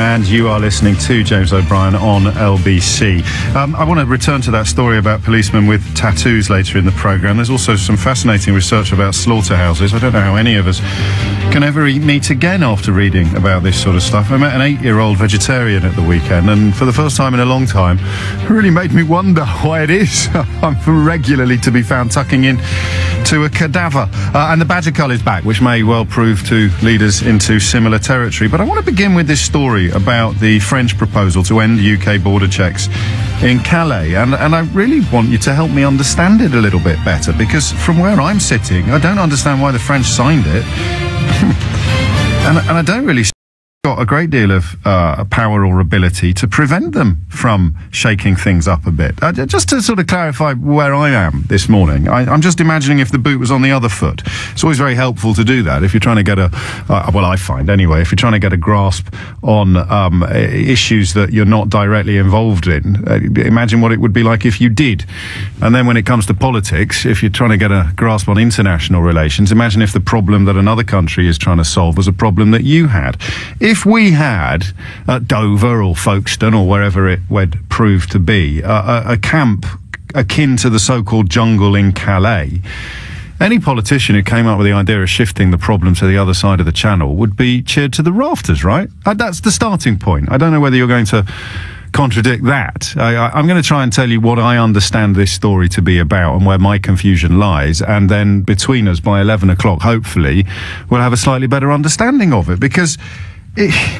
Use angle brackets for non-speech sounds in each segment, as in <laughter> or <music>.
And you are listening to James O'Brien on LBC. Um, I want to return to that story about policemen with tattoos later in the programme. There's also some fascinating research about slaughterhouses. I don't know how any of us can ever eat meat again after reading about this sort of stuff. I met an eight year old vegetarian at the weekend, and for the first time in a long time, it really made me wonder <laughs> why it is <laughs> I'm regularly to be found tucking in to a cadaver. Uh, and the badger cull is back, which may well prove to lead us into similar territory. But I want to begin with this story about the French proposal to end UK border checks in Calais. And, and I really want you to help me understand it a little bit better because from where I'm sitting, I don't understand why the French signed it. <laughs> and, and I don't really got a great deal of uh, power or ability to prevent them from shaking things up a bit. Uh, just to sort of clarify where I am this morning, I, am just imagining if the boot was on the other foot. It's always very helpful to do that if you're trying to get a, uh, well, I find anyway, if you're trying to get a grasp on um, issues that you're not directly involved in. Uh, imagine what it would be like if you did. And then when it comes to politics, if you're trying to get a grasp on international relations, imagine if the problem that another country is trying to solve was a problem that you had we had at Dover or Folkestone or wherever it would prove to be a, a camp akin to the so-called jungle in Calais, any politician who came up with the idea of shifting the problem to the other side of the channel would be cheered to the rafters, right? Uh, that's the starting point. I don't know whether you're going to contradict that. I, am going to try and tell you what I understand this story to be about and where my confusion lies. And then between us by 11 o'clock, hopefully, we'll have a slightly better understanding of it because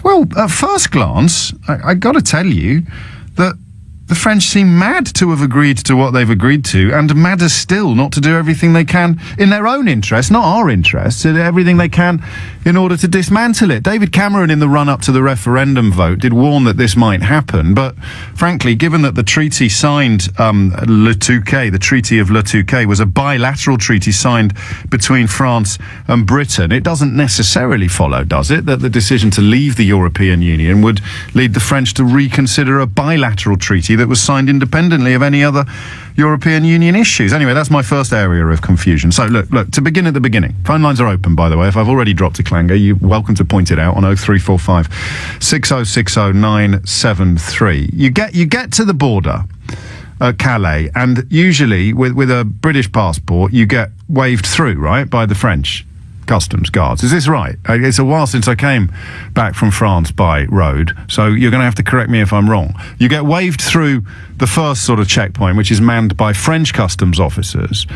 well, at first glance, I, I got to tell you that the French seem mad to have agreed to what they've agreed to, and madder still not to do everything they can in their own interest, not our interests, everything they can in order to dismantle it. David Cameron, in the run up to the referendum vote, did warn that this might happen, but frankly, given that the treaty signed um, Le Touquet, the Treaty of Le Touquet, was a bilateral treaty signed between France and Britain, it doesn't necessarily follow, does it, that the decision to leave the European Union would lead the French to reconsider a bilateral treaty that was signed independently of any other European Union issues. Anyway, that's my first area of confusion. So look, look, to begin at the beginning. Phone lines are open, by the way. If I've already dropped a clanger, you're welcome to point it out on 0345 6060973. You get, you get to the border at Calais, and usually with, with a British passport, you get waved through, right, by the French customs guards. Is this right? It's a while since I came back from France by road, so you're going to have to correct me if I'm wrong. You get waved through the first sort of checkpoint, which is manned by French customs officers,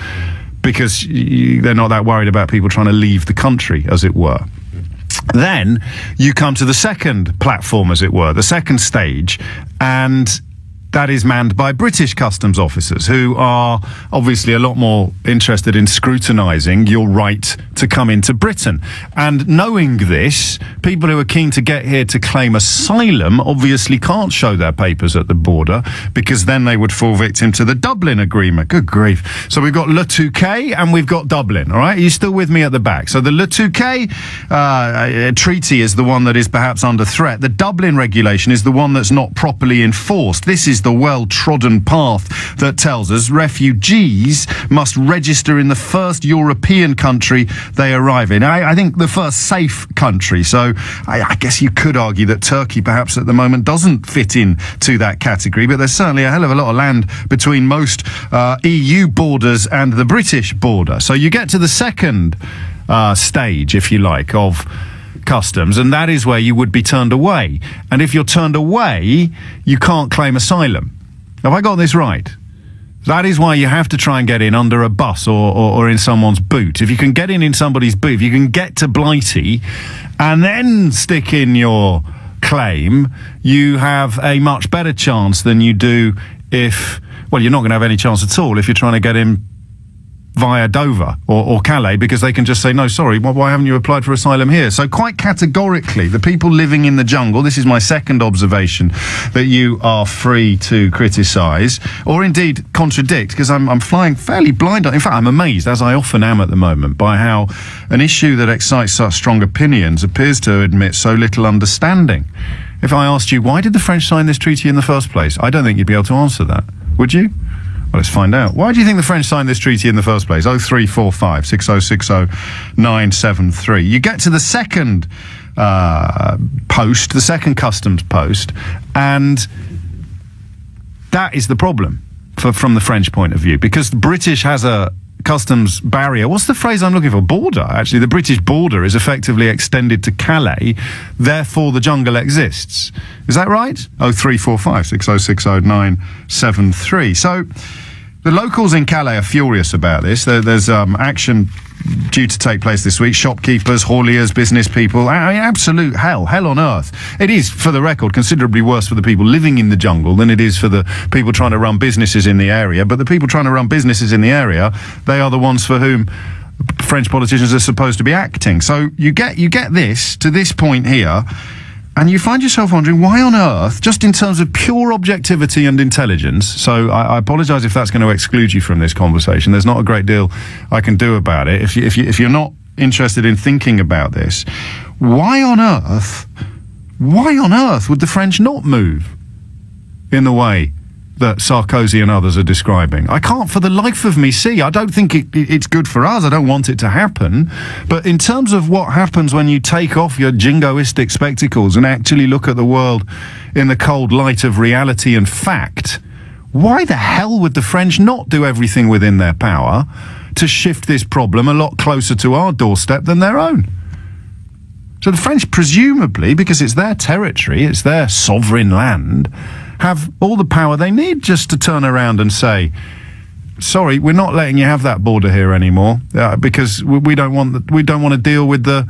because you, they're not that worried about people trying to leave the country, as it were. Then you come to the second platform, as it were, the second stage, and that is manned by British customs officers who are obviously a lot more interested in scrutinising your right to come into Britain. And knowing this, people who are keen to get here to claim asylum obviously can't show their papers at the border because then they would fall victim to the Dublin Agreement. Good grief. So we've got Le Touquet and we've got Dublin, all right? Are you still with me at the back? So the Le Touquet uh, treaty is the one that is perhaps under threat. The Dublin regulation is the one that's not properly enforced. This is the well trodden path that tells us refugees must register in the first European country they arrive in. I, I think the first safe country. So I, I, guess you could argue that Turkey perhaps at the moment doesn't fit in to that category, but there's certainly a hell of a lot of land between most uh, EU borders and the British border. So you get to the second uh, stage, if you like, of customs, and that is where you would be turned away. And if you're turned away, you can't claim asylum. Have I got this right? That is why you have to try and get in under a bus or, or, or, in someone's boot. If you can get in in somebody's boot, if you can get to Blighty and then stick in your claim, you have a much better chance than you do if, well, you're not going to have any chance at all if you're trying to get in via Dover or, or Calais because they can just say, no, sorry, why, why haven't you applied for asylum here? So, quite categorically, the people living in the jungle, this is my second observation, that you are free to criticise or indeed contradict because I'm, I'm flying fairly blind. In fact, I'm amazed, as I often am at the moment, by how an issue that excites such strong opinions appears to admit so little understanding. If I asked you, why did the French sign this treaty in the first place? I don't think you'd be able to answer that. Would you? Let's find out. Why do you think the French signed this treaty in the first place? 0345 6060 973. You get to the second uh, post, the second customs post, and that is the problem for, from the French point of view because the British has a customs barrier. What's the phrase I'm looking for? Border. Actually, the British border is effectively extended to Calais. Therefore, the jungle exists. Is that right? Oh three four five six oh six oh nine seven three. So. The locals in Calais are furious about this. There, there's um, action due to take place this week. Shopkeepers, hauliers, business people. I mean, absolute hell, hell on earth. It is, for the record, considerably worse for the people living in the jungle than it is for the people trying to run businesses in the area. But the people trying to run businesses in the area, they are the ones for whom French politicians are supposed to be acting. So you get you get this to this point here and you find yourself wondering why on earth, just in terms of pure objectivity and intelligence. So I, I apologise if that's going to exclude you from this conversation. There's not a great deal I can do about it. If you, if you, if you're not interested in thinking about this, why on earth, why on earth would the French not move in the way that Sarkozy and others are describing. I can't for the life of me see. I don't think it, it, it's good for us. I don't want it to happen. But in terms of what happens when you take off your jingoistic spectacles and actually look at the world in the cold light of reality and fact, why the hell would the French not do everything within their power to shift this problem a lot closer to our doorstep than their own? So the French, presumably, because it's their territory, it's their sovereign land, have all the power they need just to turn around and say, sorry, we're not letting you have that border here anymore uh, because we, we, don't want the, we don't want to deal with the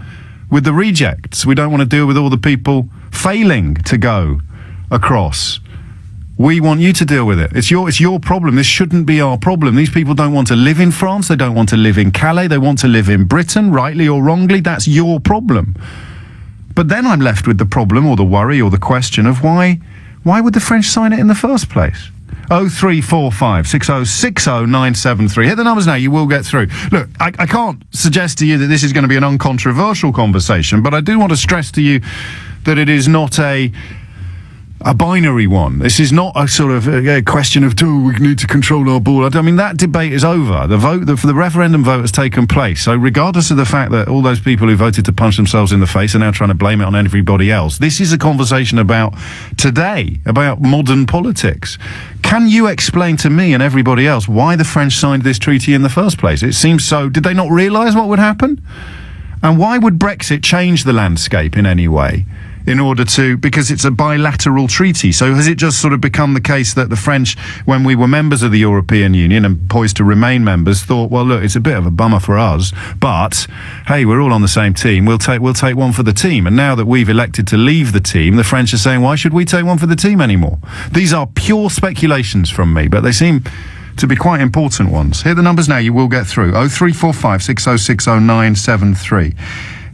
with the rejects. We don't want to deal with all the people failing to go across. We want you to deal with it. It's your it's your problem. This shouldn't be our problem. These people don't want to live in France. They don't want to live in Calais. They want to live in Britain, rightly or wrongly. That's your problem. But then I'm left with the problem or the worry or the question of why why would the French sign it in the first place? 0345 6060 973. Hit the numbers now, you will get through. Look, I, I can't suggest to you that this is going to be an uncontroversial conversation, but I do want to stress to you that it is not a a binary one. This is not a sort of uh, a, a question of, oh, we need to control our border. I mean, that debate is over. The vote, the, the referendum vote has taken place. So, regardless of the fact that all those people who voted to punch themselves in the face are now trying to blame it on everybody else, this is a conversation about today, about modern politics. Can you explain to me and everybody else why the French signed this treaty in the first place? It seems so. Did they not realise what would happen? And why would Brexit change the landscape in any way? In order to because it's a bilateral treaty. So has it just sort of become the case that the French, when we were members of the European Union and poised to remain members, thought, well, look, it's a bit of a bummer for us, but hey, we're all on the same team. We'll take we'll take one for the team. And now that we've elected to leave the team, the French are saying, why should we take one for the team anymore? These are pure speculations from me, but they seem to be quite important ones. Here are the numbers now. You will get through. 0345 6060 973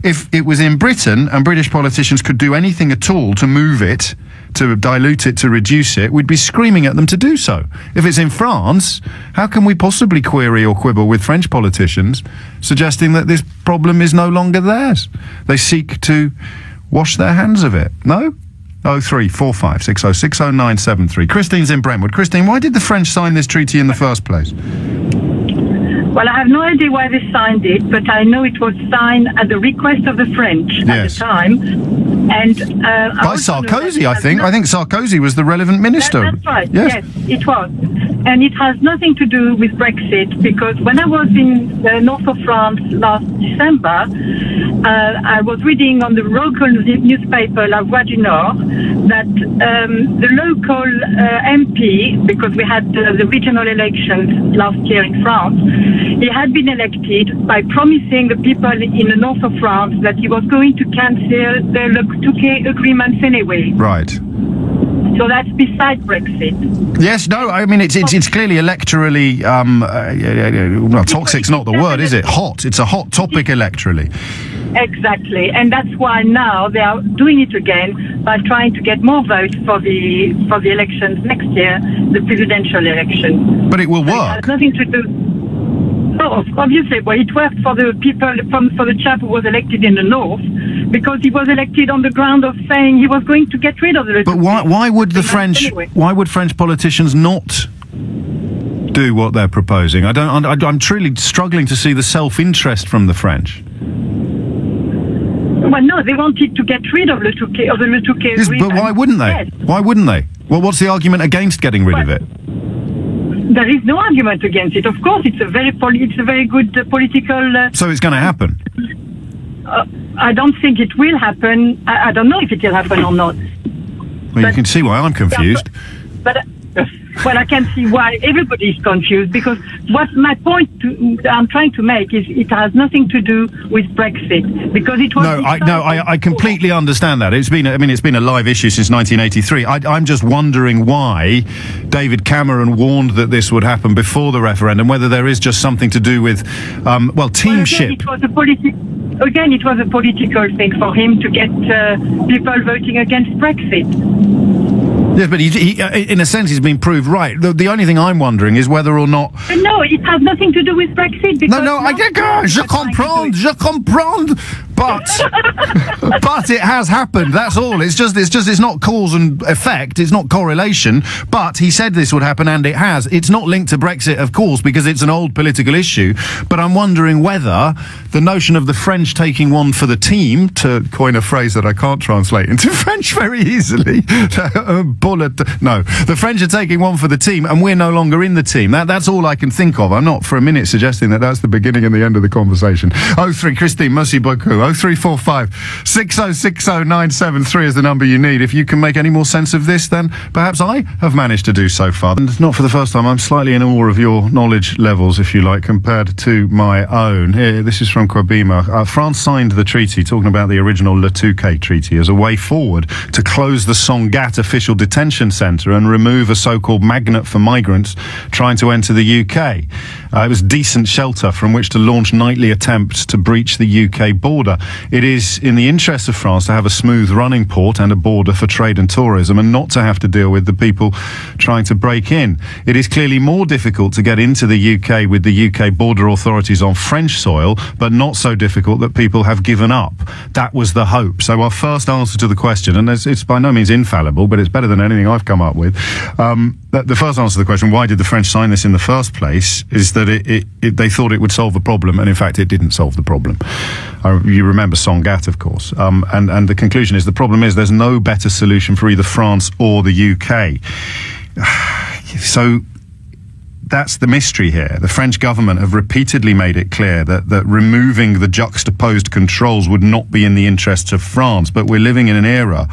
if it was in Britain and British politicians could do anything at all to move it, to dilute it, to reduce it, we'd be screaming at them to do so. If it's in France, how can we possibly query or quibble with French politicians suggesting that this problem is no longer theirs? They seek to wash their hands of it. No? 0345 6060 Christine's in Brentwood. Christine, why did the French sign this treaty in the first place? Well, I have no idea why they signed it, but I know it was signed at the request of the French yes. at the time. And uh, by Sarkozy, I think. I think Sarkozy was the relevant minister. That, that's right. Yes. yes, it was. And it has nothing to do with Brexit because when I was in the north of France last December, uh, I was reading on the local newspaper La Voix du Nord that um, the local uh, MP, because we had uh, the regional elections last year in France, he had been elected by promising the people in the north of France that he was going to cancel the Touquet agreements anyway. Right. So that's beside Brexit. Yes, no, I mean, it's, it's, it's clearly electorally, um, uh, well, toxic's not the word, is it? Hot. It's a hot topic electorally. Exactly, and that's why now they are doing it again by trying to get more votes for the for the elections next year, the presidential election. But it will It has work. nothing to do. Obviously, well, it worked for the people from for the chap who was elected in the north because he was elected on the ground of saying he was going to get rid of the. But why, why would the French, Anyway. why would French politicians not do what they're proposing? I don't, I, I'm truly struggling to see the self-interest from the French. Well, no, they wanted to get rid of Le Touquet, of the Le Touquet Yes, but why wouldn't they? Yes. Why wouldn't they? Well, what's the argument against getting rid of it? There is no argument against it. Of course, it's a very it's a very good uh, political. Uh, So it's going to happen. uh, I don't think it will happen. I, I don't know if it will happen or not. Well, you can see why I'm confused. But uh, well, I can see why everybody is confused because what my point to, I'm trying to make is it has nothing to do with Brexit because it was. No, I no, I, I completely understand that. It's been, I mean, it's been a live issue since 1983. I, I'm just wondering why David Cameron warned that this would happen before the referendum. Whether there is just something to do with, um, well, Well, again, teamship. it was a politi- Again, it was a political thing for him to get uh, people voting against Brexit. Yes, but he, he, uh, in a sense, he's been proved right. The, the only thing I'm wondering is whether or not. No, it has nothing to do with Brexit. Because No, no, I get je comprends, je comprends, but <laughs> but it has happened. That's all. It's just, it's just, it's not cause and effect. It's not correlation. But he said this would happen, and it has. It's not linked to Brexit, of course, because it's an old political issue. But I'm wondering whether the notion of the French taking one for the team, to coin a phrase that I can't translate into <laughs> French very easily, <laughs> bullet. No, the French are taking one for the team, and we're no longer in the team. That, that's all I can think of. I'm not for a minute suggesting that that's the beginning and the end of the conversation. Oh three, Christine, merci beaucoup. Oh three four five six oh six oh nine seven three is the number you need. If you can make any more sense of this, then perhaps I have managed to do so far. And not for the first time. I'm slightly in awe of your knowledge levels, if you like, compared to my own. Here, this is from Kwabima. Uh, France signed the treaty, talking about the original Le Touquet Treaty, as a way forward to close the Sangatte official detention centre and remove a so-called magnet for migrants trying to enter the UK. Uh, it was decent shelter from which to launch nightly attempts to breach the UK border. It is in the interest of France to have a smooth running port and a border for trade and tourism and not to have to deal with the people trying to break in. It is clearly more difficult to get into the UK with the UK border authorities on French soil, but not so difficult that people have given up. That was the hope. So our first answer to the question, and it's, it's by no means infallible, but it's better than anything I've come up with. Um, that the first answer to the question, why did the French sign this in the first place, is that it, it, it, they thought it would solve the problem, and in fact, it didn't solve the problem. You remember Sangatte, of course, um, and and the conclusion is the problem is there's no better solution for either France or the UK. <sighs> so that's the mystery here. The French government have repeatedly made it clear that, that removing the juxtaposed controls would not be in the interests of France. But we're living in an era,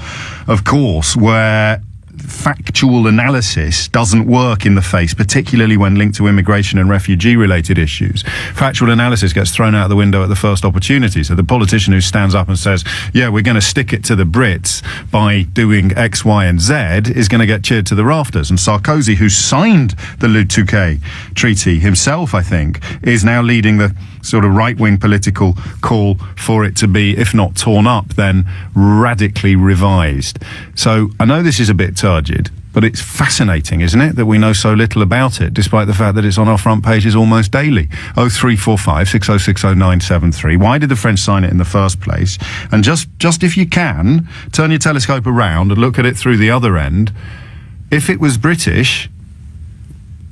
of course, where factual analysis doesn't work in the face, particularly when linked to immigration and refugee related issues. Factual analysis gets thrown out the window at the first opportunity. So the politician who stands up and says, yeah, we're going to stick it to the Brits by doing X, Y, and Z is going to get cheered to the rafters. And Sarkozy, who signed the Le Touquet Treaty himself, I think, is now leading the sort of right wing political call for it to be, if not torn up, then radically revised. So I know this is a bit turgid, but it's fascinating, isn't it, that we know so little about it, despite the fact that it's on our front pages almost daily. 0345 6060973. Why did the French sign it in the first place? And just, just if you can, turn your telescope around and look at it through the other end. If it was British,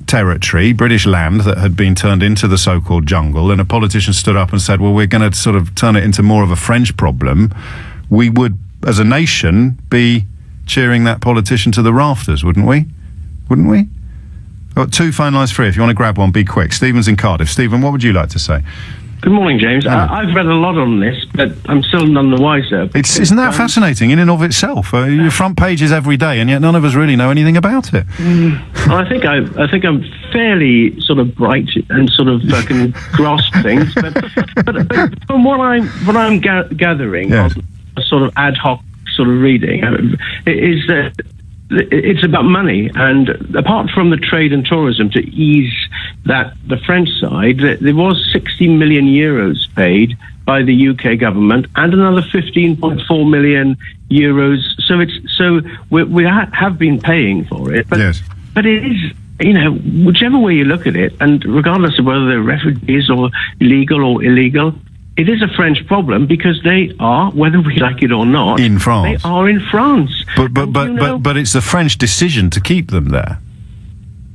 territory, British land that had been turned into the so called jungle, and a politician stood up and said, Well, we're going to sort of turn it into more of a French problem, we would, as a nation, be cheering that politician to the rafters, wouldn't we? Wouldn't we? Got two phone lines free. If you want to grab one, be quick. Stephen's in Cardiff. Stephen, what would you like to say? Good morning, James. I, I've read a lot on this, but I'm still none the wiser. It's, isn't that Um, fascinating in and of itself? Uh, your front pages every day, and yet none of us really know anything about it. I think I, I think I'm fairly sort of bright and sort of uh, can <laughs> grasp things, but, but, but from what I'm what I'm ga- gathering Yes. on a sort of ad hoc sort of reading uh, is that it's about money, and apart from the trade and tourism to ease that the French side, there was 60 million euros paid by the UK government and another 15.4 million euros. So it's so we, we ha- have been paying for it, but Yes. but it is. You know, whichever way you look at it, and regardless of whether they're refugees or legal or illegal, it is a French problem because they are, whether we like it or not, In France. They are in France. But but And but you know- but but it's the French decision to keep them there.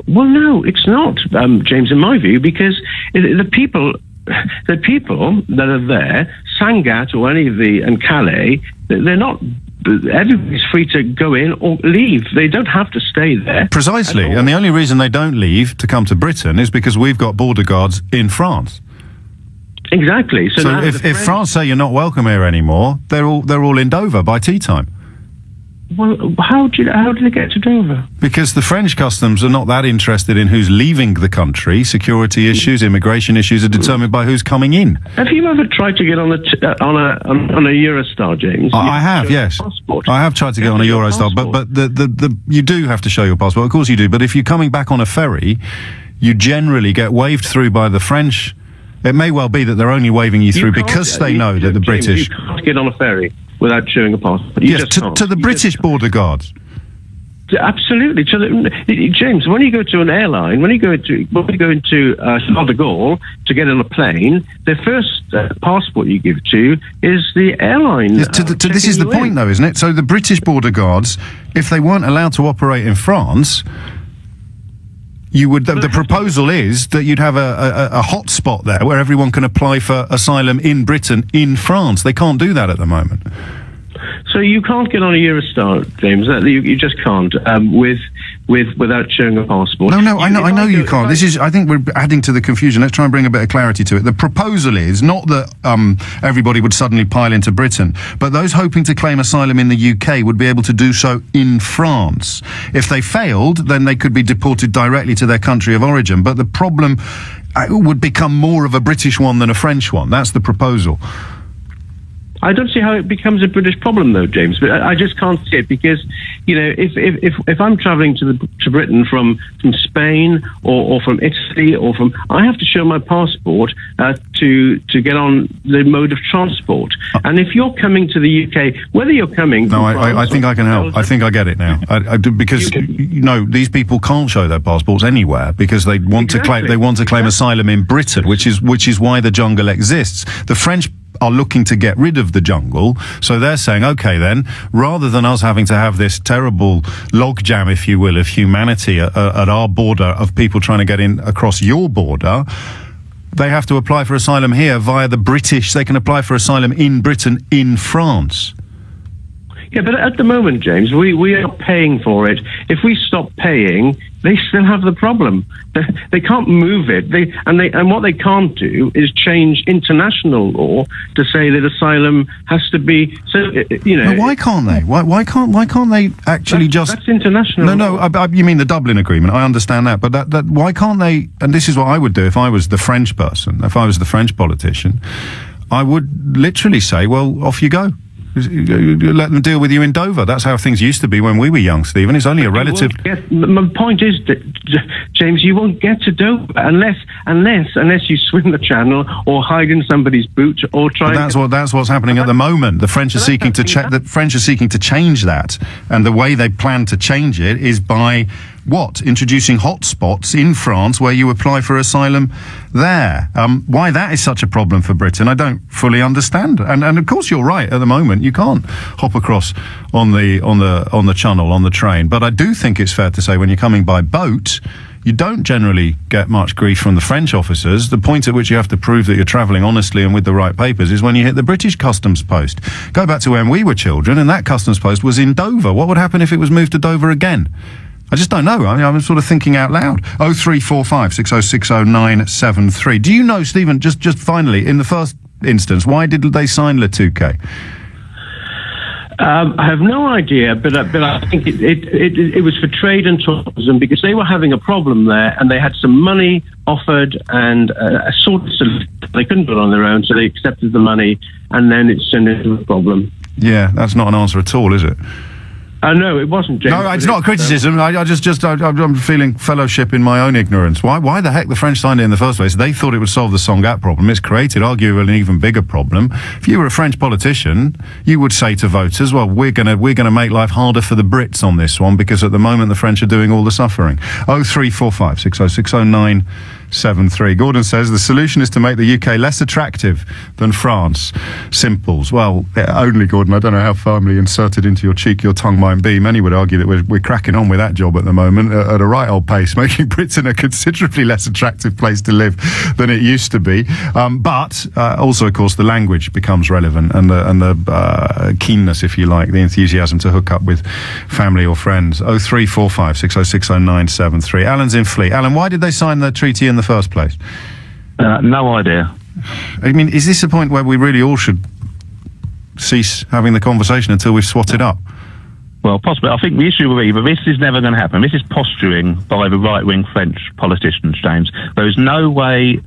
Well, no, it's not, um, James, in my view, because the people, <laughs> the people that are there, Sangatte or any of the and Calais, they're not. Everybody's free to go in or leave. They don't have to stay there. Precisely, and the only reason they don't leave to come to Britain is because we've got border guards in France. Exactly. So, So if, if France say you're not welcome here anymore, they're all they're all in Dover by tea time. well, how do you, how do they get to Dover? Because the French customs are not that interested in who's leaving the country. Security issues, immigration issues are determined by who's coming in. Have you ever tried to get on a uh, on a on, on a Eurostar, James? I I have, to show your yes. Passport. I have tried to get on a Eurostar, but but the, the, the you do have to show your passport. Of course you do. But if you're coming back on a ferry, you generally get waved through by the French. It may well be that they're only waving you You through can't- because they you- know that the James, British. You can't get on a ferry without showing a passport. Yes, to, to the You British border guards. Absolutely. To the, James, when you go to an airline, when you go into when you go into uh, Charles de Gaulle to get on a plane, the first uh, passport you give to is the airline. Yes, to uh, the, to, this is the you point, in. though, isn't it? So the British border guards, if they weren't allowed to operate in France, you would. The, the proposal is that you'd have a, a, a hot spot there where everyone can apply for asylum in Britain in France. They can't do that at the moment. So you can't get on a Eurostar, James. You, you just can't um, with with without showing a passport. No, no, I know, I know you can't. This is, I think, we're adding to the confusion. Let's try and bring a bit of clarity to it. The proposal is not that um, everybody would suddenly pile into Britain, but those hoping to claim asylum in the UK would be able to do so in France. If they failed, then they could be deported directly to their country of origin. But the problem uh, would become more of a British one than a French one. That's the proposal. I don't see how it becomes a British problem, though, James. But I, I just can't see it because, you know, if if, if, if I'm travelling to the to Britain from from Spain or, or from Italy or from, I have to show my passport uh, to to get on the mode of transport. And if you're coming to the UK, whether you're coming, No, I, I, I think I can help. I think I get it now. I, I do, because You- you know these people can't show their passports anywhere because they want to claim they want to claim asylum in Britain, which is which is why the jungle exists. The French are looking to get rid of the jungle, so they're saying, okay, then rather than us having to have this terrible logjam, if you will, of humanity at, at our border of people trying to get in across your border. They have to apply for asylum here via the British. They can apply for asylum in Britain, in France. Yeah, but at the moment, James, we, we are paying for it. If we stop paying, they still have the problem. They, they can't move it. They and they and what they can't do is change international law to say that asylum has to be. So uh, you know, No, why can't they? Why, why can't why can't they actually that's, just? that's international. No, no. I, I, you mean the Dublin Agreement? I understand that, but that, that why can't they? And this is what I would do if I was the French person, if I was the French politician, I would literally say, "Well, off you go." Let them deal with you in Dover. That's how things used to be when we were young, Stephen. It's only a relative. Get, my point is, that, James, you won't get to Dover unless, unless, unless you swim the channel or hide in somebody's boot or try. But that's what that's what's happening at the moment. The French are seeking to the French are seeking to change that, and the way they plan to change it is by what introducing hotspots in France where you apply for asylum there. Um, why that is such a problem for Britain, I don't fully understand. And and of course you're right. At the moment, you can't hop across on the on the on the channel on the train. But I do think it's fair to say when you're coming by boat. You don't generally get much grief from the French officers. The point at which you have to prove that you're travelling honestly and with the right papers is when you hit the British customs post. Go back to when we were children, and that customs post was in Dover. What would happen if it was moved to Dover again? I just don't know. I mean, I'm sort of thinking out loud. Oh three four five six oh six oh nine seven three. Do you know, Stephen? Just just finally, in the first instance, why did they sign Touquet? Um, I have no idea, but uh, but I think it, it, it, it was for trade and tourism because they were having a problem there, and they had some money offered and uh, a sort of. They couldn't do it on their own, so they accepted the money, and then it's turned into a problem. Yeah, that's not an answer at all, is it? Uh, no, it wasn't, James. No, it's not criticism. I, I just, just, I, I'm feeling fellowship in my own ignorance. Why, why the heck the French signed it in the first place? They thought it would solve the Sangatte problem. It's created, arguably, an even bigger problem. If you were a French politician, you would say to voters, "Well, we're gonna, we're gonna make life harder for the Brits on this one because at the moment the French are doing all the suffering." Oh three four five six oh six oh nine. Seven three. Gordon says the solution is to make the UK less attractive than France. Simples. Well, only Gordon. I don't know how firmly inserted into your cheek your tongue might be. Many would argue that we're, we're cracking on with that job at the moment at a right old pace, <laughs> making Britain a considerably less attractive place to live than it used to be. Um, but uh, also, of course, the language becomes relevant and the, and the uh, keenness, if you like, the enthusiasm to hook up with family or friends. Oh three four five six oh six oh nine seven three. Alan's in Fleet. Alan, why did they sign the treaty in the first place? Uh, no idea. I mean, is this a point where we really all should cease having the conversation until we've swatted up? Well, possibly. I think the issue will be, but this is never going to happen. This is posturing by the right-wing French politicians, James. There is no way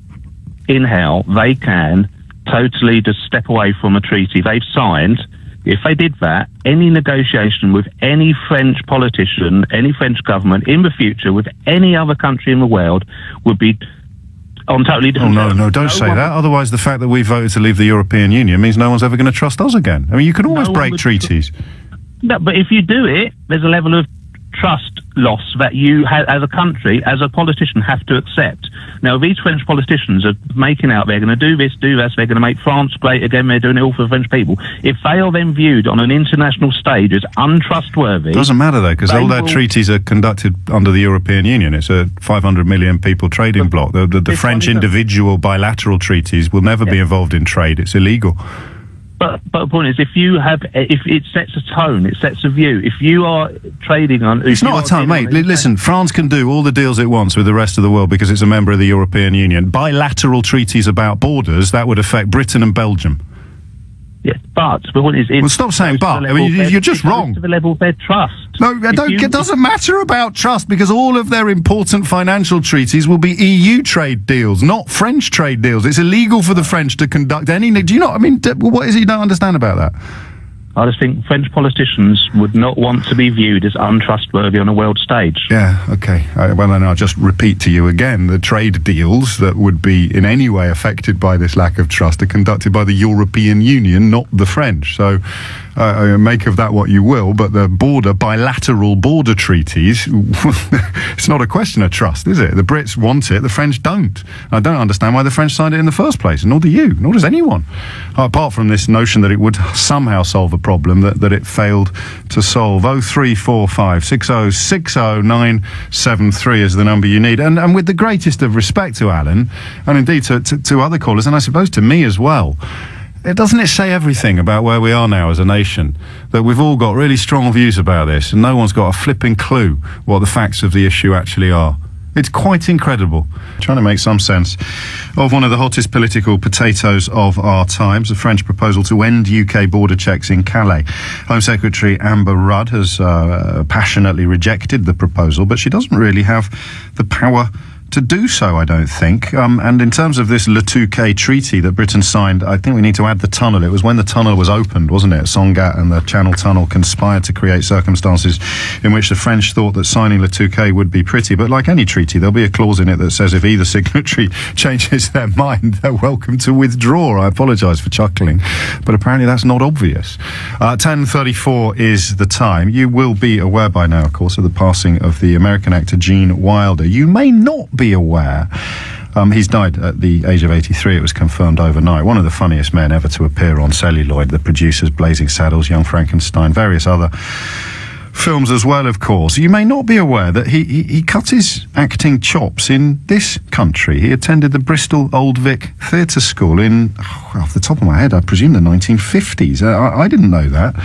in hell they can totally just step away from a treaty they've signed. If they did that, any negotiation with any French politician, any French government in the future with any other country in the world would be on totally Oh, different no, no, don't say one- that. Otherwise, the fact that we voted to leave the European Union means no one's ever going to trust us again. I mean, you can always one break treaties. No, but if you do it, there's a level of trust loss that you, ha- as a country, as a politician, have to accept. Now, these French politicians are making out they're going to do this, do this, they're going to make France great again, they're doing it all for the French people. If they are then viewed on an international stage as untrustworthy, Doesn't matter though, because all their will- treaties are conducted under the European Union. It's a 500 million people trading bloc. The, the, the French one is a- individual bilateral treaties will never be involved in trade. It's illegal. But but the point is, if you have, if it sets a tone, it sets a view. If you are trading on, It's not a tone, mate. Li- Listen, France can do all the deals it wants with the rest of the world because it's a member of the European Union. Bilateral treaties about borders that would affect Britain and Belgium. Yes, but point is, it Well, stop saying but. I mean, you're just wrong. To the level of their trust. No, I don't, you- it doesn't matter about trust because all of their important financial treaties will be EU trade deals, not French trade deals. It's illegal for the French to conduct any. Do you know? I mean, what is it you don't understand about that? I just think French politicians would not want to be viewed as untrustworthy on a world stage. Yeah, okay. Well, then I'll just repeat to you again the trade deals that would be in any way affected by this lack of trust are conducted by the European Union, not the French. So uh, uh, make of that what you will, but the border, bilateral border treaties, <laughs> it's not a question of trust, is it? The Brits want it, the French don't. I don't understand why the French signed it in the first place, nor do you, nor does anyone. apart from this notion that it would somehow solve a problem that, that it failed to solve. 0345 6060973 is the number you need. And, and with the greatest of respect to Alan, and indeed to, to, to other callers, and I suppose to me as well, it doesn't it say everything about where we are now as a nation? That we've all got really strong views about this and no one's got a flipping clue what the facts of the issue actually are. It's quite incredible. Trying to make some sense of one of the hottest political potatoes of our times a french proposal to end uk border checks in calais. Home secretary amber rudd has uh, passionately rejected the proposal but she doesn't really have the power to do so, I don't think. Um, and in terms of this Le Touquet treaty that Britain signed, I think we need to add the tunnel. It was when the tunnel was opened, wasn't it? Sangatte and the Channel Tunnel conspired to create circumstances in which the French thought that signing Le Touquet would be pretty. But like any treaty, there'll be a clause in it that says if either <laughs> signatory <laughs> changes their mind, they're welcome to withdraw. I apologise for chuckling, but apparently that's not obvious. Uh, 10.34 is the time. You will be aware by now, of course, of the passing of the American actor Gene Wilder. You may not be aware. Um, he's died at the age of 83. It was confirmed overnight. One of the funniest men ever to appear on Celluloid, the producers Blazing Saddles, Young Frankenstein, various other films as well, of course. You may not be aware that he, he, he cut his acting chops in this country. He attended the Bristol Old Vic Theatre School in, oh, off the top of my head, I presume the 1950s. Uh, I, I didn't know that.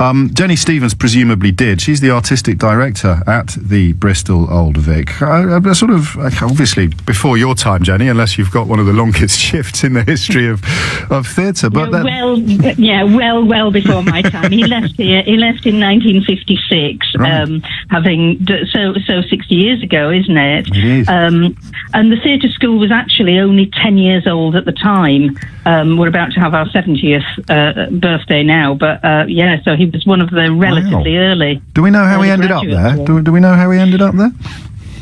Um, Jenny Stephens presumably did. She's the artistic director at the Bristol Old Vic. Uh, uh, sort of, obviously, before your time, Jenny, unless you've got one of the longest <laughs> shifts in the history of, of theatre. But Yeah, that- well, yeah, well, well before my time. He left here. He left in 1956, Right. um, having d- so so 60 years ago, isn't it? It is. Um, and the theatre school was actually only 10 years old at the time. Um, Um, we're about to have our 70th uh, birthday now, but uh, yeah, so he was one of the relatively early. Do we know how he ended up there? Do, do we know how he ended up there?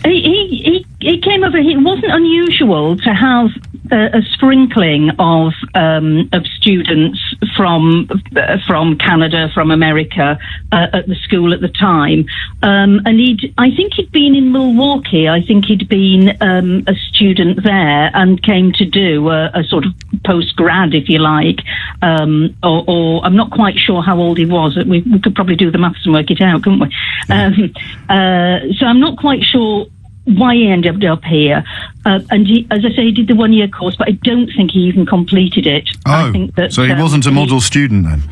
He, he, he, he came over. It wasn't unusual to have a, a sprinkling of um, of students from from Canada, from America uh, at the school at the time. Um, and he'd, I think he'd been in Milwaukee. I think he'd been um, a student there and came to do a, a sort of post grad, if you like. Um, or, or I'm not quite sure how old he was. We, we could probably do the maths and work it out, couldn't we? Um, uh, so I'm not quite sure why he ended up here. Uh, and he, as I say, he did the one year course, but I don't think he even completed it. I Oh, think that, so he um, wasn't a model student then.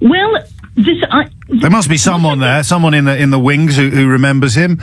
Well, this I, There must be someone there, someone in the in the wings who, who remembers him.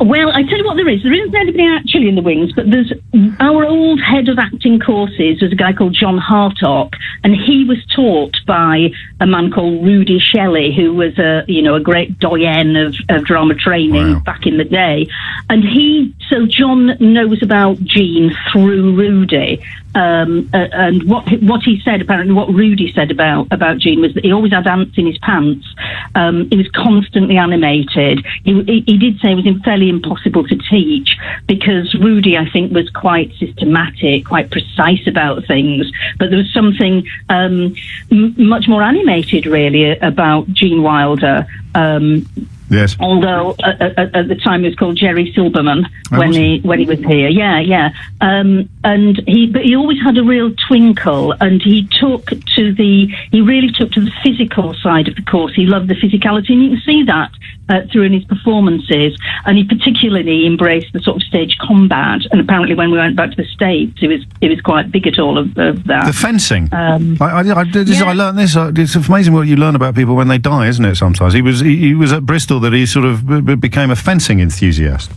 Well, I tell you what, there is. There isn't anybody actually in the wings, but there's our old head of acting courses was a guy called John Hartoch, and he was taught by a man called Rudi Shelley, who was a you know a great doyen of, of drama training Wow. back in the day. And he, so John knows about Gene through Rudi. Um, uh, and what what he said apparently what Rudi said about about Gene was that he always had ants in his pants. Um, he was constantly animated. He, he, he did say it was fairly impossible to teach because Rudi, I think, was quite systematic, quite precise about things. But there was something um, m- much more animated, really, about Gene Wilder. Um, Yes. although at, at, at the time he was called Jerry Silberman Oh, when he when he was here. Yeah, yeah. Um, and he but he always had a real twinkle, and he took to the he really took to the physical side of the course. He loved the physicality, and you can see that uh, through in his performances. And he particularly embraced the sort of stage combat. And apparently, when we went back to the states, he was he was quite big at all of, of that. The fencing. Um, I, I, I, this, yeah. I learned this. Uh, it's amazing what you learn about people when they die, isn't it? Sometimes he was he, he was at Bristol that he sort of became a fencing enthusiast.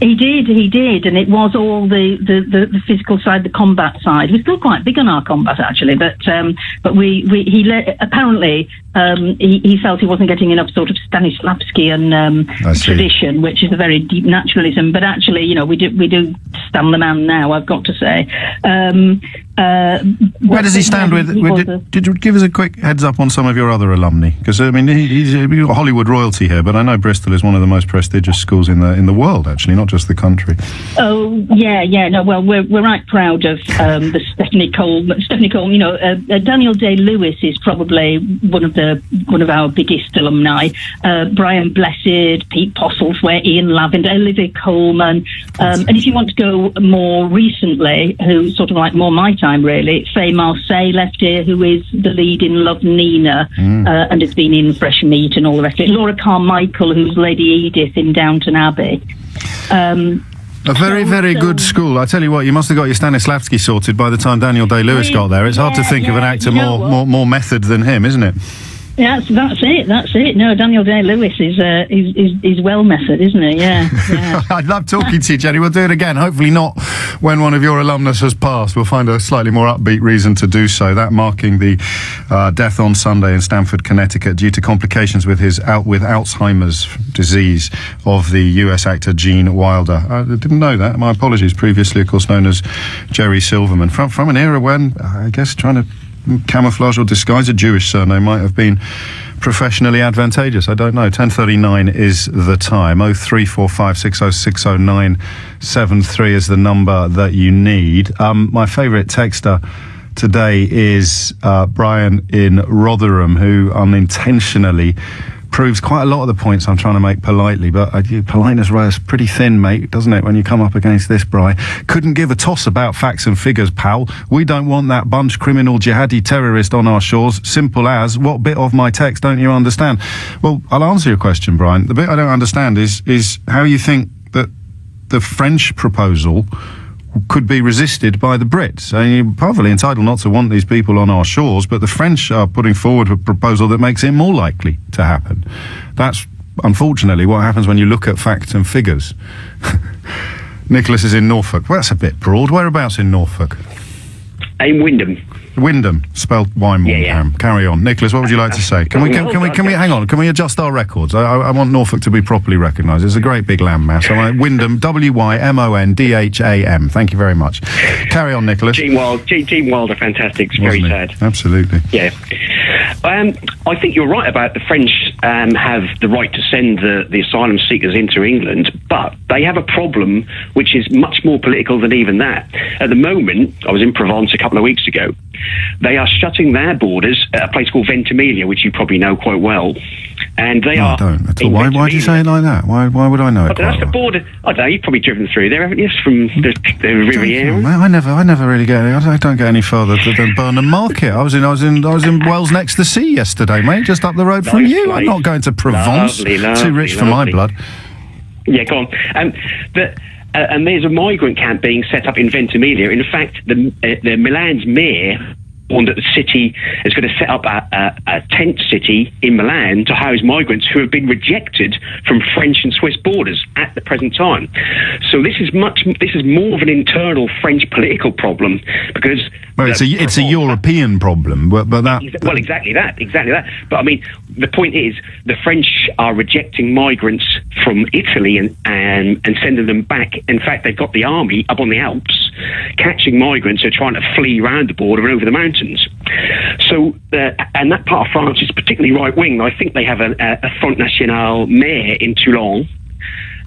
He did, he did, and it was all the, the, the, the physical side, the combat side. We're still quite big on our combat actually, but um, but we, we he le- apparently um, he, he felt he wasn't getting enough sort of Stanislavskian um, tradition, which is a very deep naturalism. But actually, you know, we do we do stand the man now. I've got to say. Um, uh, Where does he stand with? he with did, did you give us a quick heads up on some of your other alumni? Because I mean, he, he's Hollywood royalty here, but I know Bristol is one of the most prestigious schools in the in the world, actually, not just the country. Oh yeah, yeah. No, well, we're we're right proud of um, the Stephanie Cole. Stephanie Cole, you know, uh, uh, Daniel Day Lewis is probably one of the one of our biggest alumni. Uh, Brian Blessed, Pete Postlethwaite, Ian Lavender, Olivia Colman, um, and if you want to go more recently, who sort of like more my time really, Faye Marsay left here, who is the lead in Love Nina uh, and has been in Fresh Meat and all the rest of it. Laura Carmichael, who's Lady Edith in Downton Abbey. Um, A very, very good school. I tell you what, you must have got your Stanislavski sorted by the time Daniel Day Lewis got there. It's hard to yeah, think of an actor you know more, what? more, more method than him, isn't it? That's that's it. That's it. No, Daniel Day Lewis is uh, is, is is well method, isn't he? Yeah. yeah. <laughs> I love talking to you, Jenny. We'll do it again. Hopefully not when one of your alumnus has passed. We'll find a slightly more upbeat reason to do so. That marking the uh, death on Sunday in Stamford, Connecticut, due to complications with his out with Alzheimer's disease of the U.S. actor Gene Wilder. I didn't know that. My apologies. Previously, of course, known as Jerry Silverman, from from an era when I guess trying to camouflage or disguise a Jewish surname might have been professionally advantageous. I don't know. 1039 is the time. 03456060973 is the number that you need. Um, my favourite texter today is uh, Brian in Rotherham, who unintentionally proves quite a lot of the points I'm trying to make politely, but uh, you- politeness wears pretty thin, mate, doesn't it, when you come up against this, Bry? Couldn't give a toss about facts and figures, pal. We don't want that bunch criminal jihadi terrorist on our shores. Simple as, what bit of my text don't you understand? Well, I'll answer your question, Brian. The bit I don't understand is is how you think that the French proposal could be resisted by the Brits. I mean, you're probably entitled not to want these people on our shores, but the French are putting forward a proposal that makes it more likely to happen. That's unfortunately what happens when you look at facts and figures. <laughs> Nicholas is in Norfolk. Well, that's a bit broad. Whereabouts in Norfolk? in Wyndham. Wyndham, spelled Wymondham. Yeah, yeah. Carry on, Nicholas. What would you like to say? Can we can, can we can we hang on? Can we adjust our records? I, I, I want Norfolk to be properly recognised. It's a great big landmass. I want Wyndham, W Y M O N D H A M. Thank you very much. Carry on, Nicholas. Gene Wilder, Gene, Gene Wilder, fantastic. It's very sad. Absolutely. Yeah. Um, I think you're right about the French um, have the right to send the, the asylum seekers into England, but they have a problem which is much more political than even that. At the moment, I was in Provence a couple of weeks ago. They are shutting their borders at a place called Ventimiglia, which you probably know quite well. And they No, are. I don't at all. Why, why do you say it like that? Why, why would I know it? I don't know, quite that's the border. I don't know, you've probably driven through there, haven't you? From the, the Riviera. I never, I never really get. I don't, get any further than Burnham Market. I was in, I was in, I was in Wells next to the sea yesterday, mate, just up the road from Nice you. I'm not going to Provence. Lovely, Too lovely, rich for my blood. Yeah, go on. Um, but, and there's a migrant camp being set up in Ventimiglia. In fact, the, uh, the Milan's mayor warned that the city is going to set up a, a, a tent city in Milan to house migrants who have been rejected from French and Swiss borders at the present time. So this is much. This is more of an internal French political problem because Well, it's a, it's a European problem, but, but that. Well, exactly that, exactly that. But I mean, the point is, the French are rejecting migrants from Italy and and, and sending them back. In fact, they've got the army up on the Alps catching migrants who are trying to flee around the border and over the mountains. So, uh, and that part of France is particularly right wing. I think they have a, a a Front National mayor in Toulon.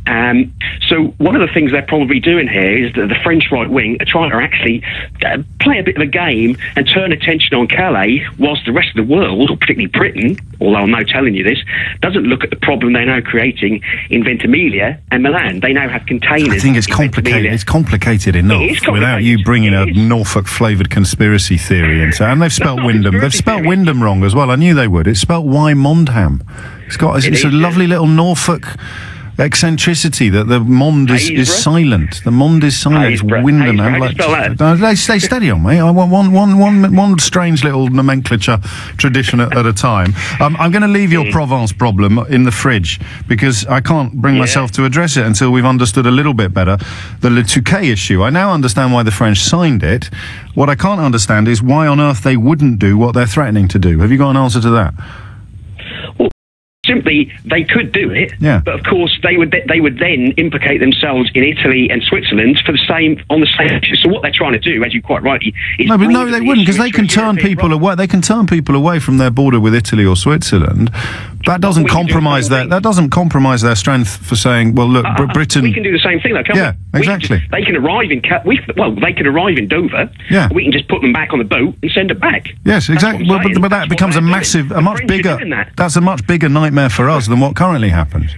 Um, so one of the things they're probably doing here is that the French right wing are trying to actually uh, play a bit of a game and turn attention on Calais, whilst the rest of the world, or particularly Britain, although I'm now telling you this, doesn't look at the problem they're now creating in Ventimiglia and Milan. They now have containers. I think it's complicated. It's complicated enough is without you bringing a Norfolk-flavoured conspiracy theory into. And they've spelt a Wyndham. They've spelt. Wyndham wrong as well. I knew they would. It's spelt Wymondham. It's got. It's, It it's a lovely little Norfolk. Eccentricity that the Mond is, is silent. The Mond is silent. It's How do you spell that? No, they stay steady on me. I want one, one, one, one strange little nomenclature tradition at, at a time. Um, I'm going to leave your Provence problem in the fridge because I can't bring Yeah. myself to address it until we've understood a little bit better the Le Touquet issue. I now understand why the French signed it. What I can't understand is why on earth they wouldn't do what they're threatening to do. Have you got an answer to that? Simply, they could do it, Yeah. but of course they would they would then implicate themselves in Italy and Switzerland for the same on the same issue. So what they're trying to do, as you quite rightly, is No, but no, they the wouldn't because they can turn European people problem. away. They can turn people away from their border with Italy or Switzerland. That doesn't can do compromise their that doesn't compromise their strength for saying, well, look, Uh, Britain. We can do the same thing, though, can't Yeah, we? We can exactly. just- they can arrive in we, well, they can arrive in Dover. Yeah. We can just put them back on the boat and send them back. Yes, exactly. Well, but, but that That's becomes a massive, doing. a much bigger. that. That's a much bigger nightmare for us than what currently happens.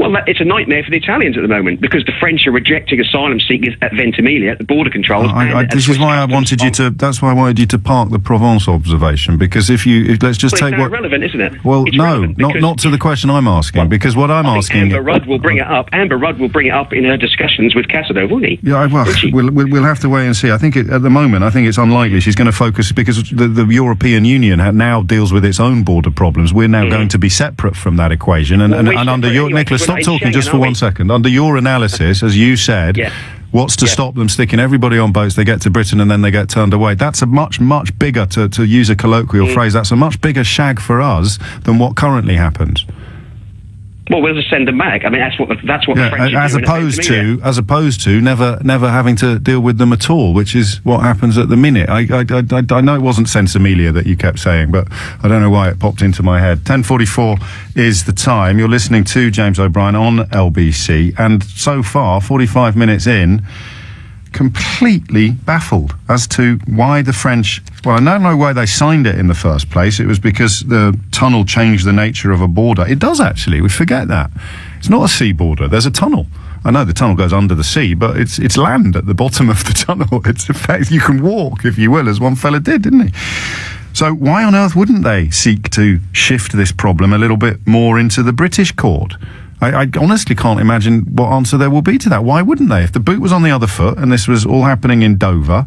Well, it's a nightmare for the Italians at the moment because the French are rejecting asylum seekers at Ventimiglia, at the border controls. I, I, this is why I wanted you to. That's why I wanted you to park the Provence observation because if you, if, let's just Well, take it's what. relevant, isn't it? Well, It's no, not not to the question I'm asking because what I'm I asking. Amber Rudd will bring it up. Amber Rudd will bring it up in her discussions with Casado, won't he? Yeah, I- well, we'll, we'll, we'll have to wait and see. I think it, at the moment, I think it's unlikely she's going to focus because the, the European Union now deals with its own border problems. We're now mm-hmm. going to be separate from that equation. And, Well, and, and under your Nicholas, stop talking just for one second. Under your analysis, as you said, Yeah. what's to Yeah. stop them sticking everybody on boats? They get to Britain and then they get turned away. That's a much much bigger, to, to use a colloquial Mm. phrase, that's a much bigger shag for us than what currently happens. Well, we'll just send them back. I mean, that's what that's what the Yeah, French as opposed to as opposed to never never having to deal with them at all, which is what happens at the minute. I I, I, I- I know it wasn't sense Amelia that you kept saying, but I don't know why it popped into my head. Ten forty four is the time. You're listening to James O'Brien on LBC, and so far, forty five minutes in. Completely baffled as to why the French. Well, I don't know why they signed it in the first place. It was because the tunnel changed the nature of a border. It does actually. We forget that. It's not a sea border. There's a tunnel. I know the tunnel goes under the sea, but it's it's land at the bottom of the <laughs> tunnel. It's in fact you can walk if you will, as one fella did, didn't he? So why on earth wouldn't they seek to shift this problem a little bit more into the British court? I, I honestly can't imagine what answer there will be to that. Why wouldn't they? If the boot was on the other foot and this was all happening in Dover,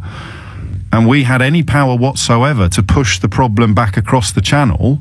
and we had any power whatsoever to push the problem back across the channel,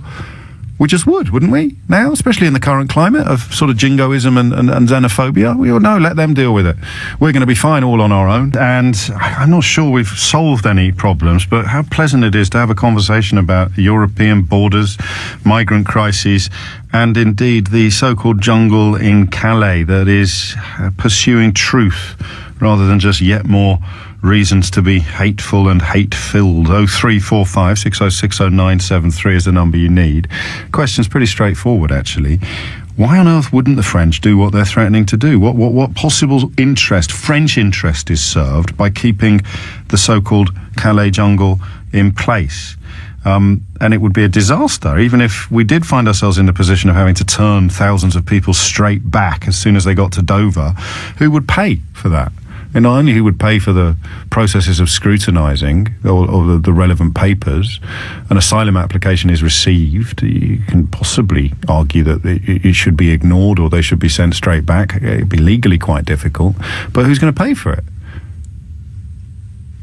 We just would, wouldn't we? Now, especially in the current climate of sort of jingoism and, and, and xenophobia, we all know, let them deal with it. We're going to be fine all on our own. And I'm not sure we've solved any problems, but how pleasant it is to have a conversation about European borders, migrant crises, and indeed the so-called jungle in Calais that is uh, pursuing truth rather than just yet more reasons to be hateful and hate filled. 0345 6060973 is the number you need. Question's pretty straightforward, actually. Why on earth wouldn't the French do what they're threatening to do? What, what, what possible interest, French interest, is served by keeping the so called Calais jungle in place? Um, and it would be a disaster, even if we did find ourselves in the position of having to turn thousands of people straight back as soon as they got to Dover. Who would pay for that? And not only who would pay for the processes of scrutinising or, or the, the relevant papers, an asylum application is received, you can possibly argue that it, it should be ignored or they should be sent straight back. It'd be legally quite difficult, but who's going to pay for it?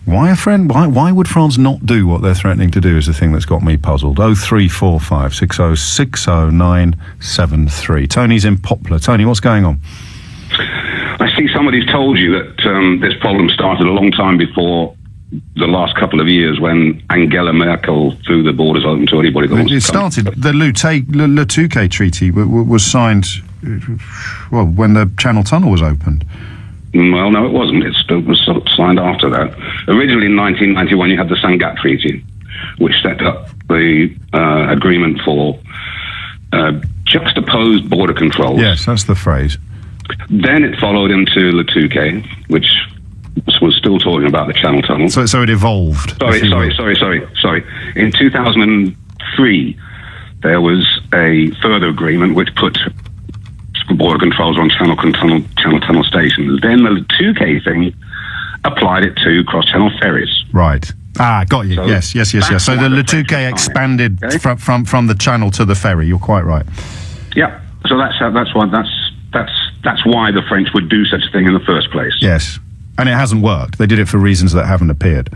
Why a friend? Why, why would France not do what they're threatening to do? Is the thing that's got me puzzled. Oh three four five six zero six zero nine seven three. Tony's in Poplar. Tony, what's going on? I see somebody's told you that um, this problem started a long time before the last couple of years when Angela Merkel threw the borders open to anybody that wants It started. The Le Treaty was signed. Well, when the Channel Tunnel was opened. Well, no, it wasn't. It was signed after that. Originally in 1991, you had the Sangatte Treaty, which set up the uh, agreement for uh, juxtaposed border controls. Yes, that's the phrase. Then it followed into Touquet, which was still talking about the Channel Tunnel. So, so it evolved. Sorry, sorry, sorry, sorry, sorry. In 2003, there was a further agreement which put border controls on Channel Tunnel, Channel Tunnel stations. Then the Touquet thing applied it to cross-channel ferries. Right. Ah, got you. So yes, yes, yes, yes. So the the Le French Touquet are expanded okay? from, from from the channel to the ferry. You're quite right. Yeah. So that's how, that's why that's that's that's why the French would do such a thing in the first place. Yes, and it hasn't worked. They did it for reasons that haven't appeared.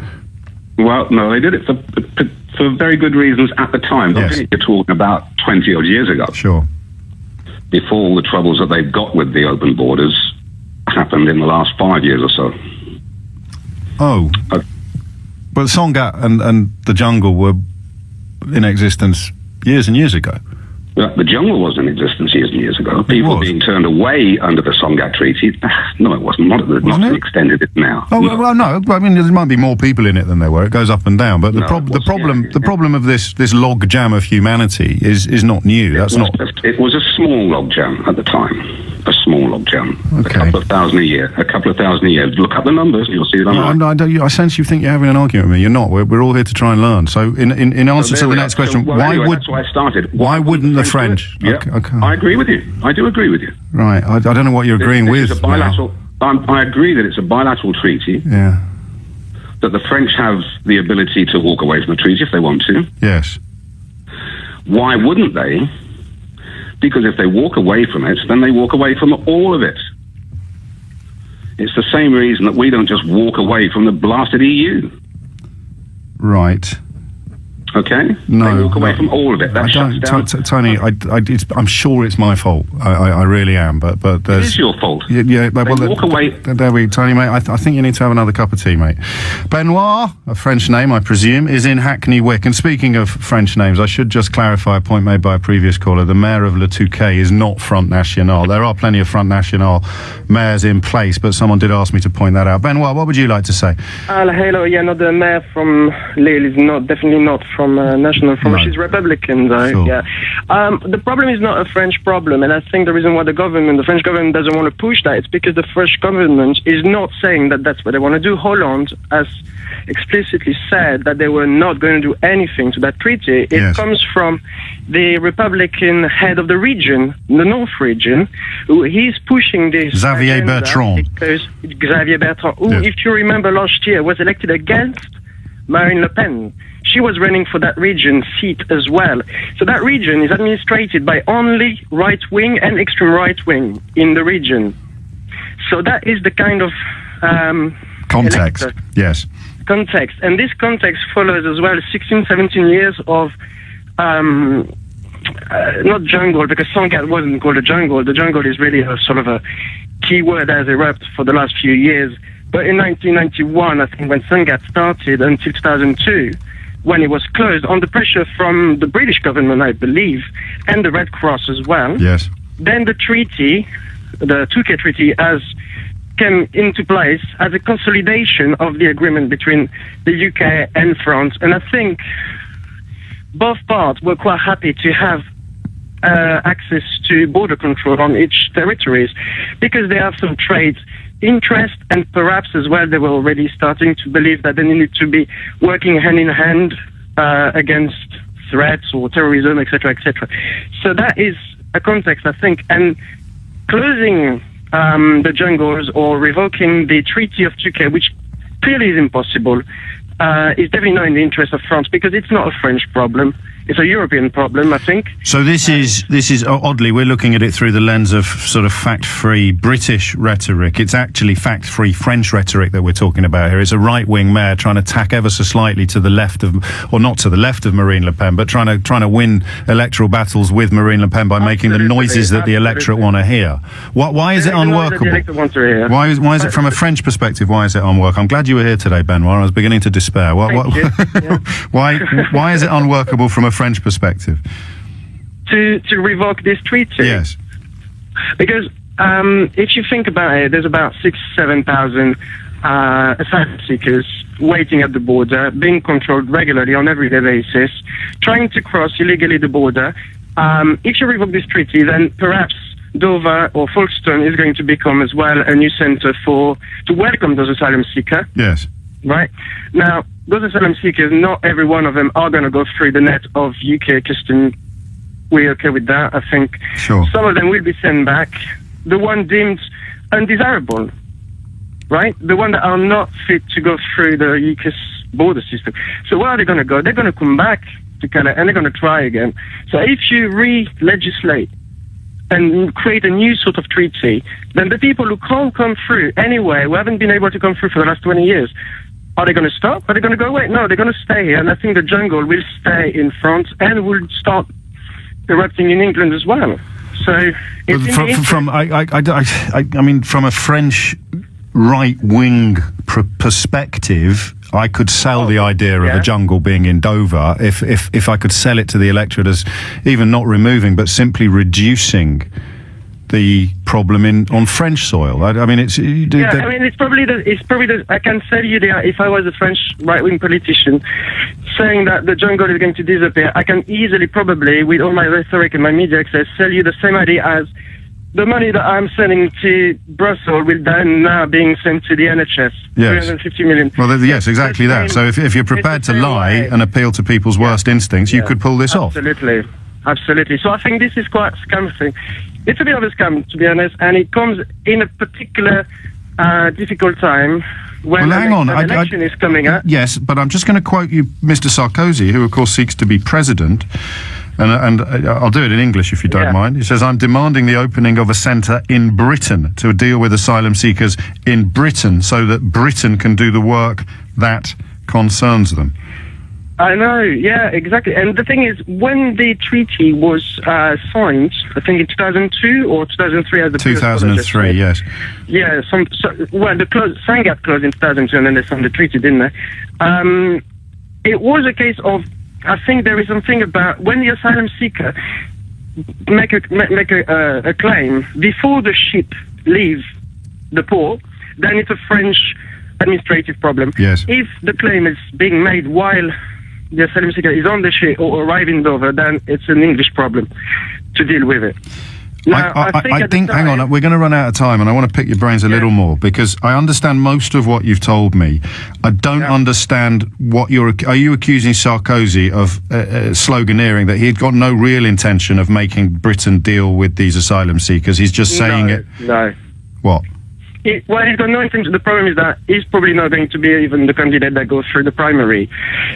Well, no, they did it for for, for very good reasons at the time. Yes. You're talking about 20 odd years ago. Sure. before all the troubles that they've got with the open borders happened in the last five years or so. Oh, Uh, but Sangatte and and the jungle were in existence years and years ago. But the jungle was in existence years and years ago. People being turned away under the Sangatte Treaty. Ah, no, it wasn't. Not, not Wasn't the it? extent it now. Oh No. well, no. I mean, there might be more people in it than there were. It goes up and down. But the, no, prob the problem, yeah, the yeah. problem of this this log jam of humanity is is not new. That's it, was not. it was a small logjam at the time. A small logjam. Okay. A couple of thousand a year. A couple of thousand a year. Look up the numbers and you'll see that I'm No, right. I'm- I, I sense you think you're having an argument with me. You're not. We're, we're all here to try and learn. So, in in, in answer So to the next question, So, well, why anyway, would That's why I started. why wouldn't the do French? Yeah, Okay, okay. I agree with you. I do agree with you. right? I, I don't know what you're agreeing This with. bilateral. I agree that it's a bilateral treaty. Yeah. That the French have the ability to walk away from the treaty if they want to. Yes. Why wouldn't they? Because if they walk away from it, then they walk away from all of it. It's the same reason that we don't just walk away from the blasted EU. Right. Okay? No, They walk away no. from all of it. That I shuts don't, down. T- t- Tony. I, I, it's, I'm sure it's my fault. I, I, I really am. But, but there's. is your fault. Yeah, yeah They well, walk th- away- There we, Tony, mate. I, th- I think you need to have another cup of tea, mate. Benoit, a French name, I presume, is in Hackney Wick. And speaking of French names, I should just clarify a point made by a previous caller. The mayor of Le Touquet is not Front National. There are plenty of Front National mayors in place, but someone did ask me to point that out. Benoit, what would you like to say? Uh, hello, yeah, no, the mayor from Lille is not definitely not from uh, national. From No. she's Republican, though. Sure. Yeah, um, the problem is not a French problem, and I think the reason why the government, the French government, doesn't want to push that, it's because the French government is not saying that that's what they want to do. Hollande has explicitly said that they were not going to do anything to that treaty. It Yes. comes from the Republican head of the region, the North region, who he's pushing this. Xavier Bertrand. Because Xavier Bertrand, who, Yes. if you remember last year, was elected against Marine Le Pen. She was running for that region seat as well. So that region is administrated by only right wing and extreme right wing in the region. So that is the kind of um, Context. elector Yes. context. And this context follows as well 16, 17 years of um, uh, not jungle because Sangatte wasn't called a jungle. The jungle is really a sort of a key word that has erupted for the last few years. But in 1991, I think when Sangatte started until 2002, when it was closed, under pressure from the British government, I believe, and the Red Cross as well. Yes. Then the treaty, the Touquet Treaty, has came into place as a consolidation of the agreement between the UK and France. And I think both parts were quite happy to have uh, access to border control on each territories because they have some trade interest and perhaps as well they were already starting to believe that they needed to be working hand in hand uh, against threats or terrorism, etc., etc. So that is a context, I think, and closing um, the jungles or revoking the Treaty of Touquet, which clearly is impossible, uh, is definitely not in the interest of France because it's not a French problem. It's a European problem, I think. So this uh, is this is oddly we're looking at it through the lens of sort of fact-free British rhetoric. It's actually fact-free French rhetoric that we're talking about here. It's a right-wing mayor trying to tack ever so slightly to the left of, or not to the left of Marine Le Pen, but trying to trying to win electoral battles with Marine Le Pen by making the noises that the electorate want to hear. Why, why is it unworkable? Why is why is it from a French perspective? Why is it unworkable? I'm glad you were here today, Benoit. I was beginning to despair. What, what, <laughs> why why is it unworkable from a French perspective? To to revoke this treaty. Yes. Because um, if you think about it, there's about six, seven thousand uh, asylum seekers waiting at the border, being controlled regularly on everyday basis, trying to cross illegally the border. Um, if you revoke this treaty, then perhaps Dover or Folkestone is going to become as well a new center for to welcome those asylum seekers. Yes. Right now, those asylum seekers, not every one of them are going to go through the net of UK custom. We're okay with that. I think sure. some of them will be sent back. The one deemed undesirable, right? The one that are not fit to go through the UK border system. So where are they going to go? They're going to come back to Canada and they're going to try again. So if you re-legislate and create a new sort of treaty, then the people who can't come through anyway, who haven't been able to come through for the last 20 years, are they going to stop? Are they going to go away? No, they're going to stay here. And I think the jungle will stay in France and will start erupting in England as well. So, from, from I, I, I, I, mean, from a French right wing pr- perspective, I could sell oh, the idea yeah. of a jungle being in Dover if, if, if I could sell it to the electorate as even not removing, but simply reducing the problem in on French soil. I, I mean, it's yeah. I mean, it's probably the it's probably the. I can tell you that if I was a French right wing politician saying that the jungle is going to disappear, I can easily probably, with all my rhetoric and my media access, sell you the same idea as the money that I'm sending to Brussels will then now being sent to the NHS. Yes. 350 million. Well, yes, exactly that. So if, if you're prepared to lie way. and appeal to people's yeah. worst instincts, you could pull this Absolutely. off. Absolutely. Absolutely. So I think this is quite a scam thing. It's a bit of a scam, to be honest, and it comes in a particular uh, difficult time when well, hang an, on. an election I, is coming up. Yes, but I'm just going to quote you, Mr. Sarkozy, who of course seeks to be president. And, and uh, I'll do it in English if you don't Yeah. mind. He says, I'm demanding the opening of a centre in Britain to deal with asylum seekers in Britain so that Britain can do the work that concerns them. I know, yeah, exactly. And the thing is, when the treaty was uh, signed, I think in 2002 or 2003, as the previous caller just 2003, said. yes. Yeah, some, so, well, the clause, Sangatte clause in 2002, and then they signed the treaty, didn't they? Um, it was a case of, I think there is something about when the asylum seeker make a ma- make a, uh, a claim before the ship leaves the port, then it's a French administrative problem. Yes. If the claim is being made while the asylum seeker is on the ship or arriving in Dover, then it's an English problem to deal with it. Now, I, I, think I at the think, hang on, we're going to run out of time, and I want to pick your brains a little more because I understand most of what you've told me. I don't understand what you're. Are you accusing Sarkozy of uh, uh, sloganeering that he had got no real intention of making Britain deal with these asylum seekers? He's just saying no, it. No. What? It, well, he's got no intention. The problem is that he's probably not going to be even the candidate that goes through the primary.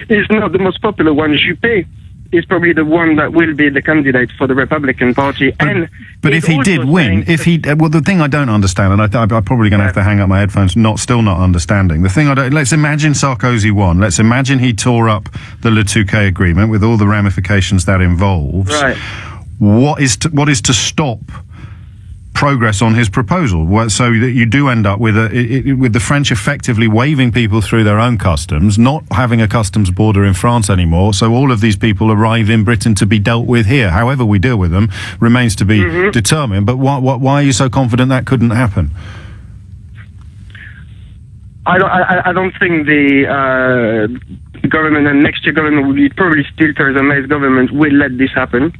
He's not the most popular one. Juppé is probably the one that will be the candidate for the Republican Party. and But if he did win, if he uh, well, the thing I don't understand, and I, I'm probably going to have to hang up my headphones, not still not understanding. The thing I don't. Let's imagine Sarkozy won. Let's imagine he tore up the Le Touquet agreement with all the ramifications that involves. Right. what is to, what is to stop progress on his proposal, so that you do end up with a, i- i- with the French effectively waving people through their own customs, not having a customs border in France anymore. So all of these people arrive in Britain to be dealt with here. However we deal with them remains to be determined. But why, why, why are you so confident that couldn't happen? I don't, I, I don't think the uh, government and next year government will be probably still Theresa May's government will let this happen.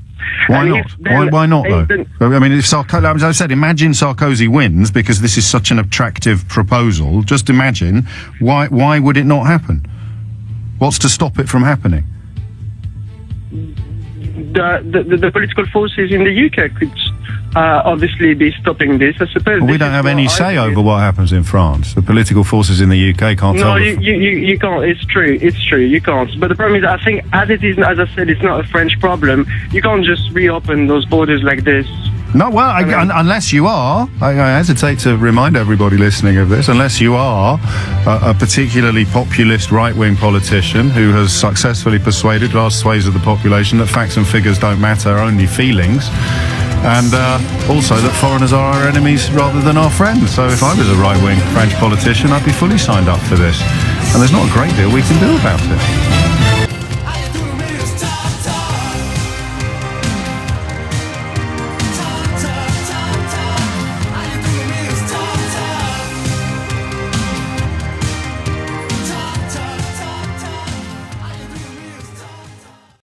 Why And not? Why, why not though? I mean, if Sarkozy, as I said, imagine Sarkozy wins because this is such an attractive proposal. Just imagine why why would it not happen? What's to stop it from happening? the, the, the, the political forces in the UK could uh, obviously be stopping this. I suppose Well, we don't have any say over what happens in France. The political forces in the UK can't No, tell. you, you, you, you can't. It's true. It's true. You can't. But the problem is, I think, as it is, as I said, it's not a French problem. You can't just reopen those borders like this. No, well, I, un- unless you are, I, I hesitate to remind everybody listening of this, unless you are a, a particularly populist right-wing politician who has successfully persuaded large swathes of the population that facts and figures don't matter, only feelings, and uh, also that foreigners are our enemies rather than our friends. So if I was a right-wing French politician, I'd be fully signed up for this. And there's not a great deal we can do about it.